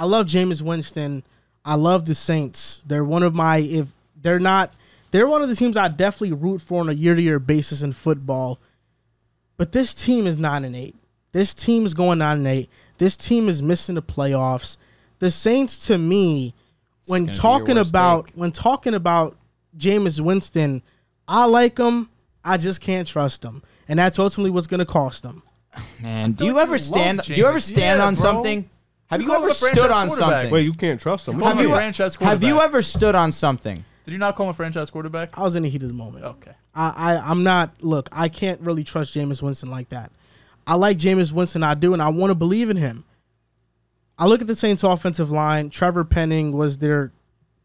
I love Jameis Winston. I love the Saints. They're one of my if they're not they're one of the teams I definitely root for on a year to year basis in football. But this team is nine and eight. This team is going nine and eight. This team is missing the playoffs. The Saints, to me, when gonna be your talking about take. when talking about Jameis Winston, I like him. I just can't trust him, and that's ultimately what's going to cost them. Man, do you like ever you stand? Do you ever stand Yeah, on bro. something? Have You you, ever stood on something? Wait, you can't trust him. Have you a franchise have you ever stood on something? Did you not call him a franchise quarterback? I was in the heat of the moment. Okay. I, I I'm not. Look, I can't really trust Jameis Winston like that. I like Jameis Winston, I do, and I want to believe in him. I look at the Saints' offensive line. Trevor Penning was their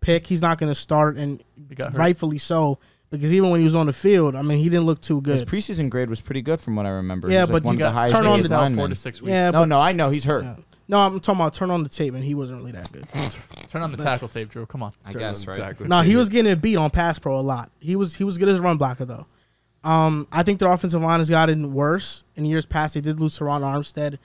pick. He's not going to start, and He got hurt. rightfully so, because even when he was on the field, I mean, he didn't look too good. His preseason grade was pretty good from what I remember. Yeah, He's like but one you of the got- highest turn on the- Now four to six weeks. Yeah, No, no, I know he's hurt. Yeah. No, I'm talking about turn on the tape, and he wasn't really that good. Turn on the tackle tape, Drew. Come on. I guess right. Exactly. No, he was getting it beat on pass pro a lot. He was he was good as a run blocker though. Um, I think their offensive line has gotten worse in years past. They did lose Teron Armstead.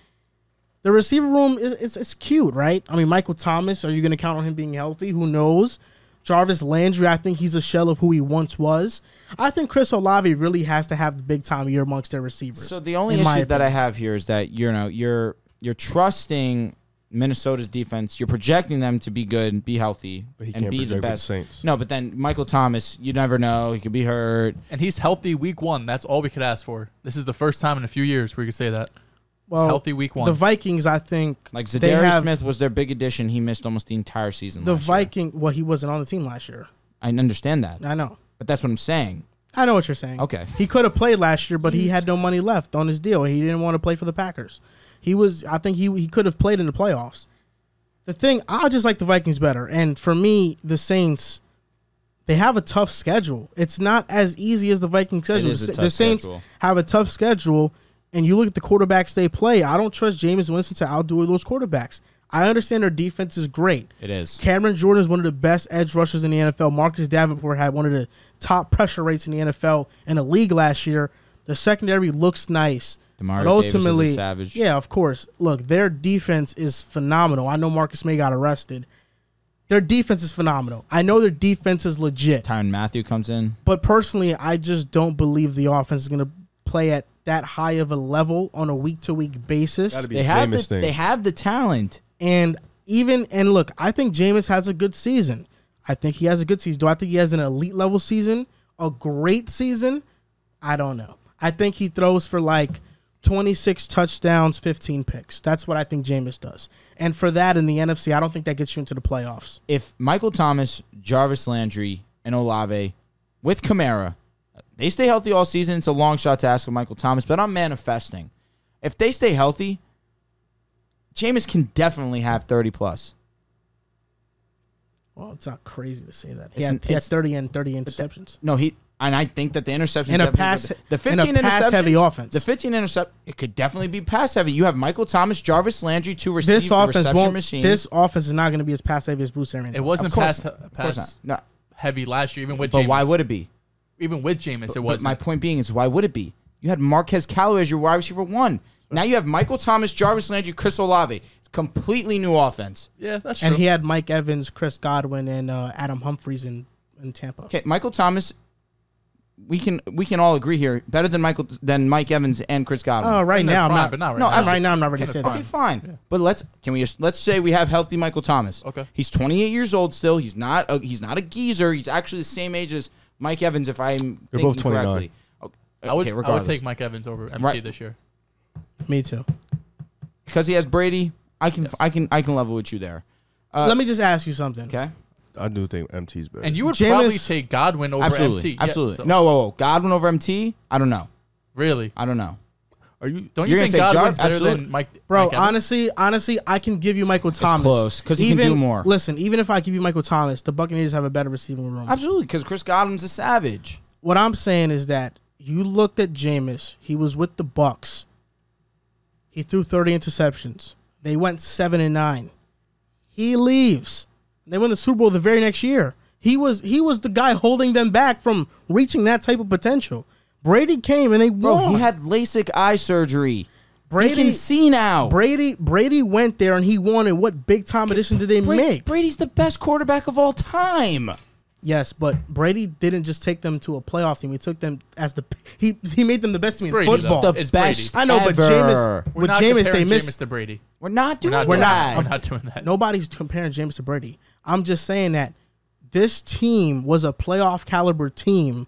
The receiver room is it's, it's cute, right? I mean, Michael Thomas. Are you going to count on him being healthy? Who knows? Jarvis Landry. I think he's a shell of who he once was. I think Chris Olave really has to have the big time year amongst their receivers. So the only in my issue that I opinion. have here is that you know you're you're trusting Minnesota's defense. You're projecting them to be good, be healthy, But he and can't be the project the best. Saints. No, but then Michael Thomas, you never know. He could be hurt. And he's healthy week one. That's all we could ask for. This is the first time in a few years we could say that. well, he's healthy week one. The Vikings, I think, Like they Za'Darius Smith was their big addition. He missed almost the entire season. The last year. Viking. Well, he wasn't on the team last year. I understand that, I know. but that's what I'm saying. I know what you're saying. Okay. He could have played last year, but he had no money left on his deal. He didn't want to play for the Packers. He was I think he he could have played in the playoffs. The thing I just like the Vikings better. And for me, the Saints they have a tough schedule. It's not as easy as the Vikings schedule. is a The- tough the Saints schedule. have a tough schedule and you look at the quarterbacks they play. I don't trust Jameis Winston to outdo those quarterbacks. I understand their defense is great. It is. Cameron Jordan is one of the best edge rushers in the NFL. Marcus Davenport had one of the top pressure rates in the NFL in the league last year. The secondary looks nice. Demario but Davis is a ultimately, savage. yeah, of course. Look, their defense is phenomenal. I know Marcus Maye got arrested. Their defense is phenomenal. I know their defense is legit. Tyrann Mathieu comes in. But personally, I just don't believe the offense is going to play at that high of a level on a week to week basis. Be They have the, they have the talent. And even and look, I think Jameis has a good season. I think he has a good season. Do I think he has an elite level season? A great season? I don't know. I think he throws for like 26 touchdowns, 15 picks. That's what I think Jameis does. And for that in the NFC, I don't think that gets you into the playoffs. If Michael Thomas, Jarvis Landry, and Olave with Kamara, they stay healthy all season, it's a long shot to ask of Michael Thomas, but I'm manifesting. If they stay healthy, Jameis can definitely have 30 plus. Well, it's not crazy to say that. He, It's had, he had 30 and 30 interceptions. No, he and I think that the interception In a pass- the in a 15 pass-heavy offense. The 15 intercept it could definitely be pass heavy. You have Michael Thomas, Jarvis Landry, two receive, This offense reception won't. machines. This offense is not going to be as pass heavy as Bruce Arians. it was. wasn't pass, course pass not. No, heavy last year, even with but Jameis. why would it be? Even with Jameis, it wasn't. my point being is why would it be? You had Marquez Callaway as your wide receiver one. Now you have Michael Thomas, Jarvis Landry, Chris Olave. It's completely new offense. yeah, that's true. And he had Mike Evans, Chris Godwin, and uh, Adam Humphries in, in Tampa. Okay, Michael Thomas. We can we can all agree here better than Michael than Mike Evans and Chris Godwin. Oh, right In their now I'm not. but not right No, now. absolutely. right now I'm not ready to Kinda say Okay, that. fine. But let's can we just let's say we have healthy Michael Thomas. Okay. He's 28 years old still. He's not a, he's not a geezer. He's actually the same age as Mike Evans if I'm They're thinking both 29. correctly. Okay, I would, okay, I would take Mike Evans over MC Right. this year. Me too. because he has Brady. I can I can I can level with you there. Uh, Let me just ask you something. Okay. I do think MT's better. And you would Jameis- probably take Godwin over Absolutely. MT. Yeah, Absolutely. so- No, whoa, whoa. Godwin over MT? I don't know. really. I don't know. are you? Don't You're you gonna think say Jar- Godwin's better absolutely. than Mike? Bro, Mike Evans? honestly, honestly, I can give you Michael Thomas. close, 'cause he can Even- do more. Listen, even if I give you Michael Thomas, the Buccaneers have a better receiving room. Absolutely, because Chris Godwin's a savage. what I'm saying is that you looked at Jameis. He was with the Bucs. He threw 30 interceptions. They went seven and nine. He leaves. They win the Super Bowl the very next year. He was he was the guy holding them back from reaching that type of potential. Brady came and they Bro, won. he had LASIK eye surgery. Brady Brady can see now. Brady Brady went there and he won. And what big time addition did they Bra- make? Brady's the best quarterback of all time. Yes, but Brady didn't just take them to a playoff team. He took them as the he he made them the best team in Brady, though. football. The It's best. I know, but ever. Jameis We're with not Jameis they missed. Jameis to Brady. We're not doing not, We're not. that. We're not doing that. Nobody's comparing Jameis to Brady. I'm just saying that this team was a playoff caliber team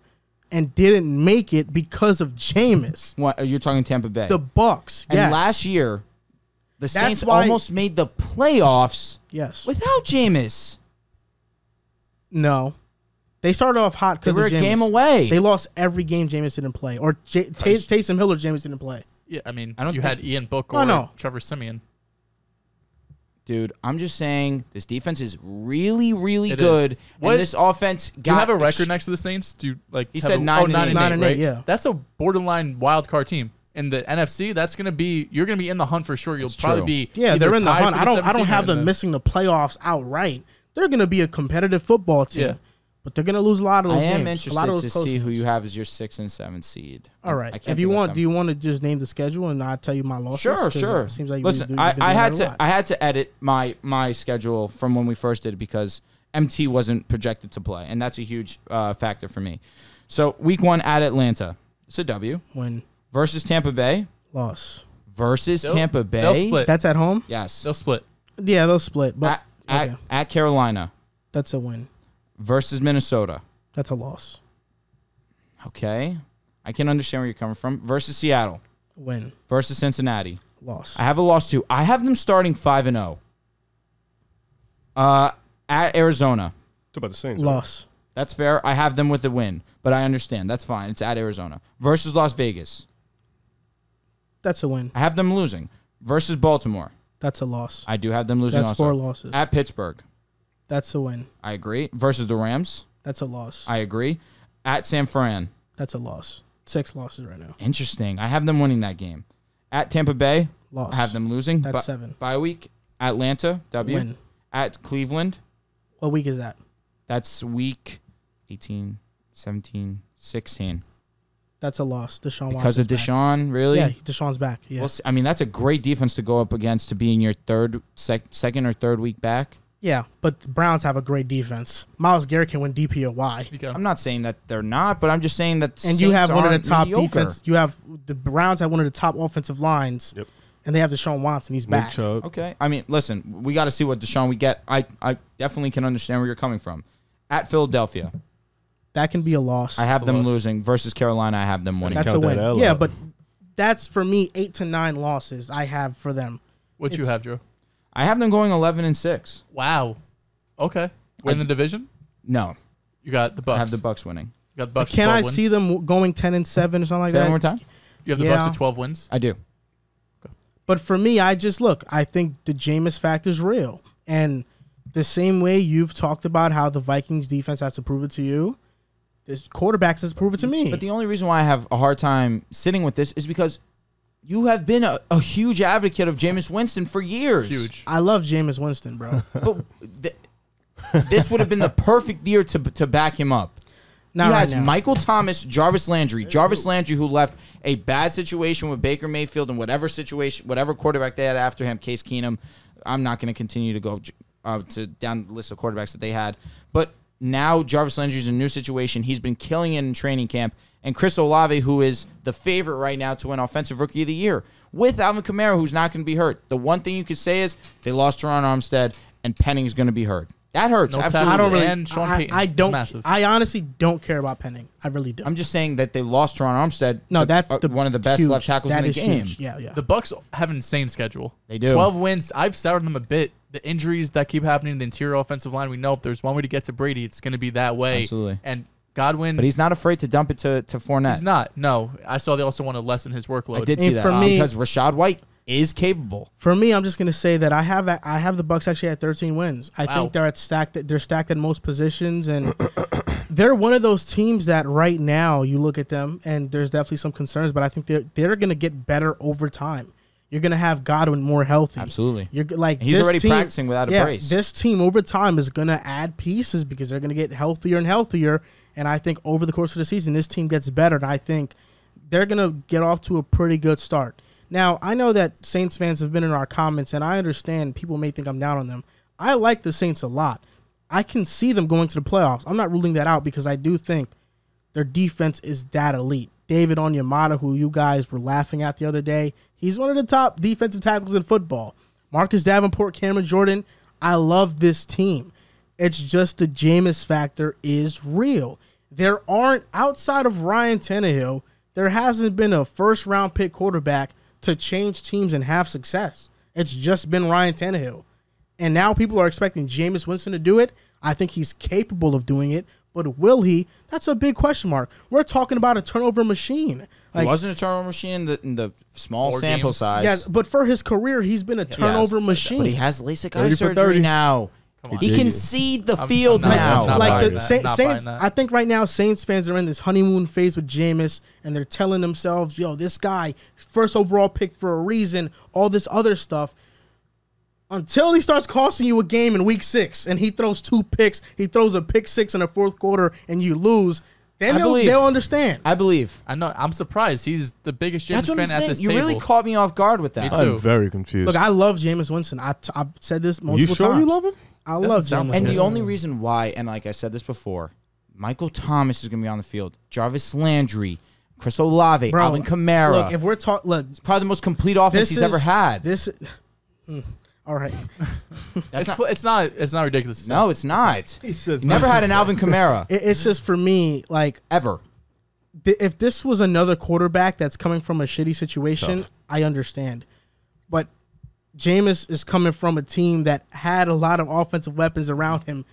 and didn't make it because of Jameis. What, you're talking Tampa Bay. The Bucs. and yes. last year, the Saints why- almost made the playoffs Yes. without Jameis. no. They started off hot because They because were a of Jameis. game away. They lost every game Jameis didn't play, or J- Tay- Taysom Hill or Jameis didn't play. Yeah, I mean, I don't you think- had Ian Book No, or no. Trevor Siemian. Dude, I'm just saying this defense is really, really It good. is. What- And this offense got Do you have a ext- record next to the Saints? Do you, like He said a, nine oh, and nine eight. and Nine eight, and eight, right? yeah. That's a borderline wild card team. In the NFC, that's gonna be you're gonna be in the hunt for sure. You'll That's probably true. be Yeah, they're in the hunt. for I don't. I don't have them missing the playoffs outright. They're going to be a competitive football team, Yeah. But they're going to lose a lot of I those am games. a lot of interested those to close see who you have as your six and seven seed. All right. If you want, do you want to just name the schedule and I'll tell you my losses? Sure, 'Cause, sure. it seems like listen. you, I, you've been I doing had to. I had to edit my my schedule from when we first did it because MT wasn't projected to play, and that's a huge uh, factor for me. So week one at Atlanta, it's a W Win, versus Tampa Bay loss. versus They'll- Tampa Bay. They'll split. That's at home. Yes. They'll split. Yeah, they'll split, but at, at, at Carolina that's a win. Versus Minnesota. That's a loss. Okay. I can understand where you're coming from. Versus Seattle. Win, Versus Cincinnati. loss. I have a loss too. I have them starting five and zero. Uh, at Arizona. Talk about the Saints. right? Loss. That's fair. I have them with a win, but I understand. That's fine. It's at Arizona versus Las Vegas. That's a win. I have them losing versus Baltimore. That's a loss. I do have them losing That's also. four losses. At Pittsburgh. That's a win. I agree. Versus the Rams. That's a loss. I agree. At San Fran. That's a loss. Six losses right now. Interesting. I have them winning that game. At Tampa Bay. Loss. I have them losing. That's Bi- seven. Bye week. Atlanta. W. Win. At Cleveland. What week is that? That's week 18, 17, 16. That's a loss. Deshaun Because of Watson's back. Deshaun, really? Yeah, Deshaun's back. Yeah. Well, I mean, that's a great defense to go up against to be in your third, sec, second or third week back. Yeah, but the Browns have a great defense. Myles Garrett can win DPOY. You go. I'm not saying that they're not, but I'm just saying that. And you have one of the top mediocre. defense. You have the Browns have one of the top offensive lines. Yep. And they have Deshaun Watson. He's back. Okay, I mean, listen, we got to see what Deshaun we get. I, I definitely can understand where you're coming from. At Philadelphia, That can be a loss. I have a them loss. losing versus Carolina. I have them winning. That's a count that win. Yeah, but that's for me eight to nine losses I have for them. what you have, Joe? I have them going 11 and six. Wow. Okay. Win I- the division. No, You got the Bucs. I have the Bucs winning. You got the Bucs. with Can I wins. see them going ten and seven or something like Say that that? one more time. You have the Bucs with 12 wins. I do. But for me, I just look. I think the Jameis factor is real, and the same way you've talked about how the Vikings defense has to prove it to you, this quarterbacks has to prove it to me. But the only reason why I have a hard time sitting with this is because you have been a, a huge advocate of Jameis Winston for years. Huge. I love Jameis Winston, bro. But th- this would have been the perfect year to to back him up. Not he right has now. Michael Thomas, Jarvis Landry, Jarvis Landry, who left a bad situation with Baker Mayfield and whatever situation, whatever quarterback they had after him, Case Keenum. I'm not going to continue to go uh, to down the list of quarterbacks that they had, but now Jarvis Landry's in a new situation. He's been killing it in training camp, and Chris Olave, who is the favorite right now to win Offensive Rookie of the Year, with Alvin Kamara, who's not going to be hurt. The one thing you could say is they lost Teron Armstead, and Penning's going to be hurt. That hurts. No absolutely. I don't really. And Sean I, Payton I don't. I honestly don't care about Penning. I really don't. I'm just saying that they lost Teron Armstead. no, that's uh, the one of the best huge. left tackles That in the is game. huge. Yeah, yeah. The Bucs have an insane schedule. They do. 12 wins. I've soured them a bit. The injuries that keep happening in the interior offensive line, we know if there's one way to get to Brady, it's going to be that way. Absolutely. And Godwin, But he's not afraid to dump it to to Fournette. he's not. No. I saw they also want to lessen his workload. I did And see that for uh, me- because Rachaad White is capable. For me, I'm just gonna say that I have I have the Bucs actually at 13 wins. I Wow. think they're at stacked. They're stacked at most positions, and they're one of those teams that right now you look at them and there's definitely some concerns, but I think they're they're gonna get better over time. You're gonna have Godwin more healthy. Absolutely. You're g- like He's this already team- practicing without a yeah, brace. This team over time is gonna add pieces because they're gonna get healthier and healthier. And I think over the course of the season, this team gets better. And I think they're gonna get off to a pretty good start. Now, I know that Saints fans have been in our comments, and I understand people may think I'm down on them. I like the Saints a lot. I can see them going to the playoffs. I'm not ruling that out because I do think their defense is that elite. David Onyemata, who you guys were laughing at the other day, he's one of the top defensive tackles in football. Marcus Davenport, Cameron Jordan, I love this team. It's just the Jameis factor is real. There aren't outside of Ryan Tannehill, there hasn't been a first round pick quarterback to change teams and have success. It's just been Ryan Tannehill. And now people are expecting Jameis Winston to do it. I think he's capable of doing it, but will he? That's a big question mark. We're talking about a turnover machine. He wasn't a turnover machine in the, in the small sample games. size. yeah, but for his career, he's been a turnover machine. But he has LASIK 30 eye surgery 30. now. Come on. He can it. see the I'm- field I'm not- now. Not like the. Sa- Not Saints. I think right now Saints fans are in this honeymoon phase with Jameis, and they're telling themselves, "Yo, this guy, first overall pick for a reason." All this other stuff. Until he starts costing you a game in week six, and he throws two picks, he throws a pick six in the fourth quarter, and you lose. Then they'll, believe. they'll understand. I believe. I know. I'm surprised. He's the biggest James That's what fan at this You table. really caught me off guard with that. Me too. I'm very confused. Look, I love Jameis Winston. I t- I've said this multiple times. you sure times. you love him? I Doesn't love sound Jameis like And the Winston. only reason why, and like I said this before, Michael Thomas is going to be on the field. Jarvis Landry, Chris Olave, Bro, Alvin Kamara. Look, if we're talking, look, it's Probably the most complete offense this he's is, ever had. This, hmm, all right. That's It's, not, not, it's not. It's not ridiculous. to say. no, it's not. He said Never had an Alvin Kamara It, it's just for me, like ever. th- if this was another quarterback that's coming from a shitty situation, Tough. I understand. But Jameis is coming from a team that had a lot of offensive weapons around him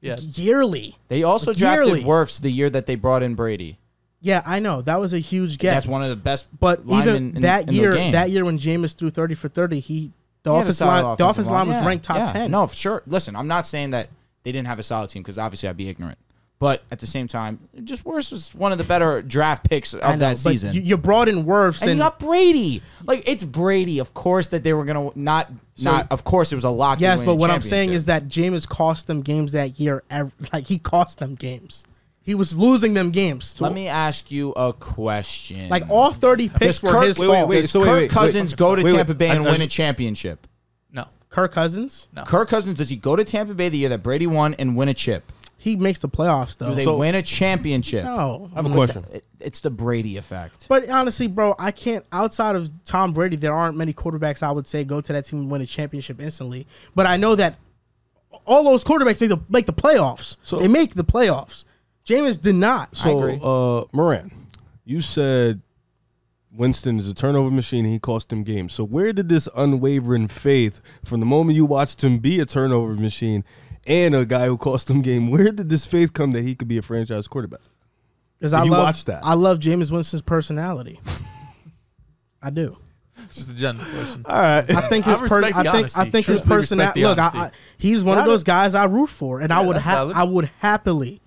Yeah. yearly. They also Like, drafted yearly. Wirfs the year that they brought in Brady. Yeah, I know that was a huge get. That's one of the best. but linemen even in- that in the year, game. that year when Jameis threw thirty for thirty, he the He had a offensive line, the offensive line was Yeah, ranked top yeah. ten. No, for sure. Listen, I'm not saying that they didn't have a solid team because obviously I'd be ignorant. But at the same time, just Wirfs was one of the better draft picks of know, that season. You, you brought in Wirfs and and, you got Brady. Like it's Brady. Of course that they were gonna not not. Of course it was a lock. yes, but what I'm saying is that Jameis cost them games that year. ev- Like he cost them games. He was losing them games. Let me ask you a question. Like all 30 picks Does were his wait, wait, fault. wait, Does so Kirk wait, Cousins wait. go to Wait, wait. Tampa Bay and I- I- win a championship? No. Kirk Cousins, No. Kirk Cousins does he go to Tampa Bay the year that Brady won and win a chip? He makes the playoffs Do though. they So- win a championship? no, I have a question. It- it's the Brady effect. But honestly, bro, I can't. Outside of Tom Brady, there aren't many quarterbacks I would say go to that team and win a championship instantly. But I know that all those quarterbacks make the make the playoffs. So- they make the playoffs. Jameis did not. So, agree. uh, Moran, you said Winston is a turnover machine. and He cost him games. So, where did this unwavering faith from the moment you watched him be a turnover machine and a guy who cost him game? Where did this faith come that he could be a franchise quarterback? Because I you love watch that? I love Jameis Winston's personality. I do. It's just a general question. All right. I think I his per- I think honesty. I think his Truthfully respect personality. Look, I, I, he's one of those it. guys I root for, and I would that's ha- I would happily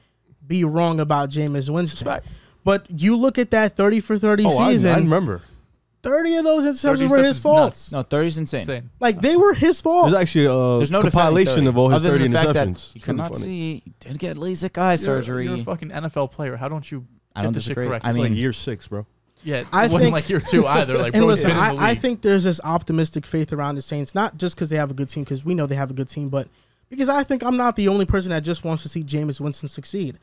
be wrong about Jameis Winston. Respect. But you look at that thirty for thirty oh, I, season. I remember. Thirty of those interceptions were his interceptions, fault. nuts. No, 30's insane. Insane. Like they were his fault. There's actually a There's no compilation of all his 30 than the fact that interceptions. He It's could really not funny. see. He did get LASIK eye You're- surgery. You're a fucking NFL player. How don't you I get don't this shit correct? I It's mean, like year six, bro. yeah, it I wasn't think- like year two either. Like, and bro, listen, I, I think there's this optimistic faith around the Saints, not just because they have a good team, because we know they have a good team, but because I think I'm not the only person that just wants to see Jameis Winston succeed.